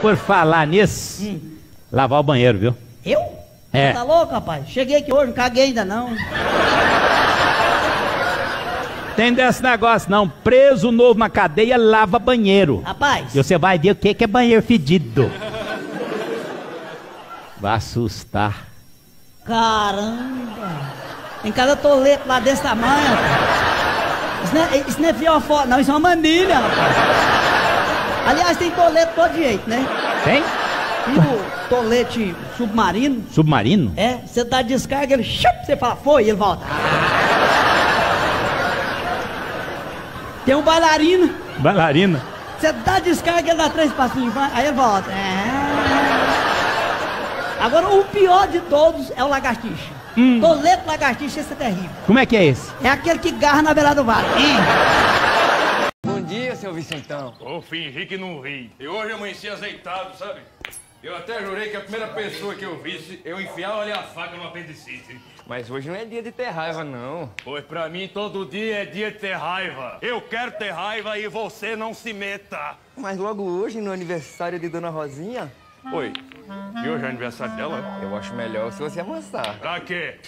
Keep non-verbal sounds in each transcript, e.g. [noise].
Por falar nisso, Hum. lavar o banheiro, viu? Eu? É. Tá louco, rapaz? Cheguei aqui hoje, não caguei ainda não. Tem desse negócio não. Preso novo na cadeia, lava banheiro. Rapaz, E você vai ver o que que é banheiro fedido. Vai assustar. caramba. Tem cada tolete lá desse tamanho, rapaz. Isso não é, isso não é fiofó, não, isso é uma manilha, rapaz. Aliás, tem tolete todo jeito, né? Tem? E o tolete submarino, Submarino? é, você dá descarga, ele chup, você fala, foi, e ele volta. Tem um bailarino, Bailarina? você dá descarga, ele dá três passinhos, vai, aí ele volta. É. Agora, o pior de todos é o lagartixa. Tolete lagartixa, esse é terrível. Como é que é esse? É aquele que garra na beirada do vale. Dia, seu Vicentão. Vou fingir que não ri. E hoje eu amanheci azeitado, sabe? Eu até jurei que a primeira pessoa que eu visse, eu enfiava ali a faca no apendicite. Mas hoje não é dia de ter raiva, não. Pois pra mim todo dia é dia de ter raiva. Eu quero ter raiva e você não se meta. Mas logo hoje, no aniversário de Dona Rosinha, Oi, e hoje é aniversário dela? eu acho melhor se você amansar. Pra quê?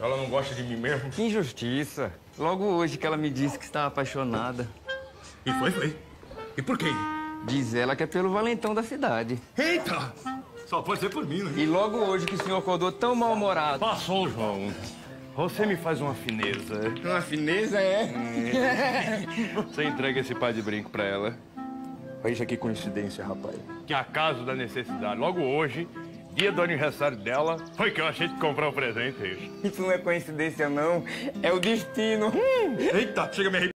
Ela não gosta de mim mesmo? Que injustiça. Logo hoje que ela me disse que estava apaixonada. E foi, foi. E por quê? Diz ela que é pelo valentão da cidade. Eita! Só pode ser por mim, né? E logo hoje que o senhor acordou tão mal-humorado. Passou, João. Você me faz uma fineza. Uma fineza é. [laughs] Você entrega esse par de brinco pra ela. Veja que coincidência, rapaz. Que acaso da necessidade. Logo hoje, dia do aniversário dela, foi que eu achei de comprar um presente. Isso não é coincidência, não. É o destino. Hum. Eita, chega a me.